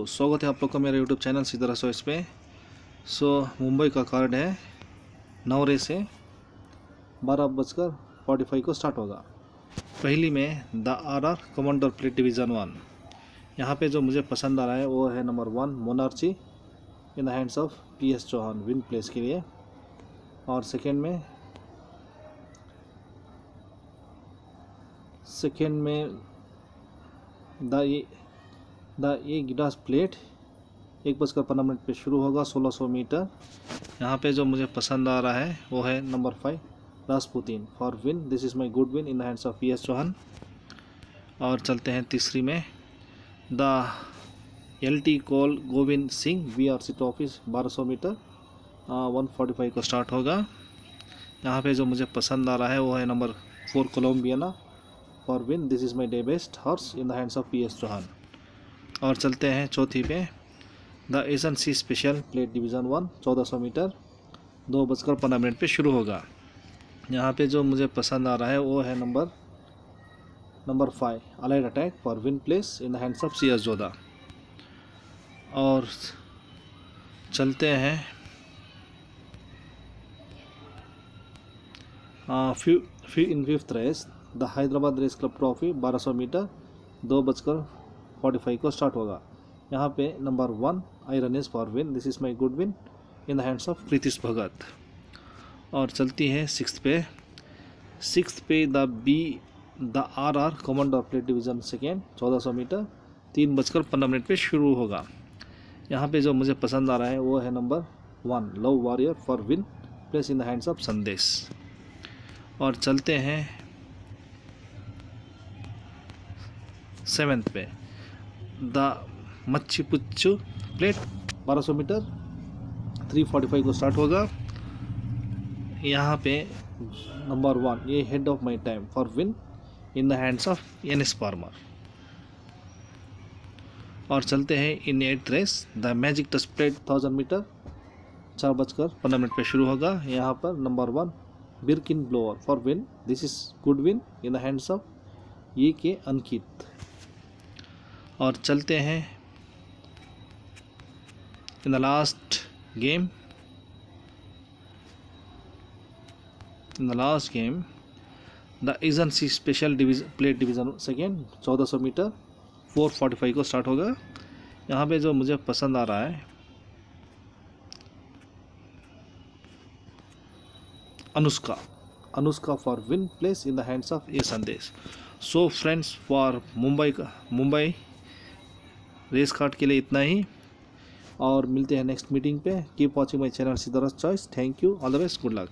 तो स्वागत है आप लोग का मेरा यूट्यूब चैनल सीधा सॉइस पे। सो मुंबई का कार्ड है, नौ नवरे से बारह बजकर फोर्टी फाइव को स्टार्ट होगा। पहली में the R R commander plate division one. यहाँ पे जो मुझे पसंद आ रहा है, वो है number one, monarchy, in the hands of P S Chauhan win place के लिए। और सेकेंड में सेकेंड में द द ये गिटास प्लेट, एक बजकर पंद्रह मिनट पे शुरू होगा 1600 मीटर। यहाँ पे जो मुझे पसंद आ रहा है, वो है number five Rasputin for win. This is my good win in the hands of P S Chauhan और चलते हैं तीसरी में। The L T col Govind Singh V R C office 1200 metre. One forty five को start होगा। यहाँ पे जो मुझे पसंद आ रहा है, वो है number four Colombiana for win this is my day best horse in the hands of P S Chauhan और चलते हैं चौथी पे। The essence C special plate division one चौदह सौ मीटर, दो बजकर पंद्रह मिनट पे शुरू होगा। यहाँ पे जो मुझे पसंद आ रहा है, वो है number number five Allied Attack for win place in the hands of C S Jodha और चलते हैं। Few few in fifth race the Hyderabad race club trophy 1200 metre, दो बजकर फोर्टी फाइव को स्टार्ट होगा। यहाँ पे number one iron is for win this is my good win in the hands of Pritish Bhagat और चलती है six पे। सिक्स पे the B the R R commander plate division second चौदह सौ मीटर। तीन बजकर पंद्रह मिनट पे शुरू होगा। यहाँ पे जो मुझे पसंद आ रहा है, वो है number one love warrior for win place in the hands of Sandesh और चलते हैं सेवेंथ पे। द मच्छी पुच्चू प्लेट 1200 मीटर 345 को स्टार्ट होगा। यहाँ पे नंबर वन ये head of my time for win in the hands of N S farmer और चलते हैं in eight race the magic touch plate thousand metre चार बजकर पंद्रह मिनट पे शुरू होगा। यहाँ पर number one Birkin blower for win this is good win in the hands of Y K Ankit और चलते हैं in the last game in the last game the इजन C special division plate division second 1400 metre 445 को start होगा। यहाँ पे जो मुझे पसंद आ रहा है, Anushka. Anushka for win place in the hands of A Sandesh so friends for Mumbai का मुंबई रेस कार्ड के लिए इतना ही। और मिलते हैं नेक्स्ट मीटिंग पे। Keep watching my channel Siddharth choice thank you all the best good luck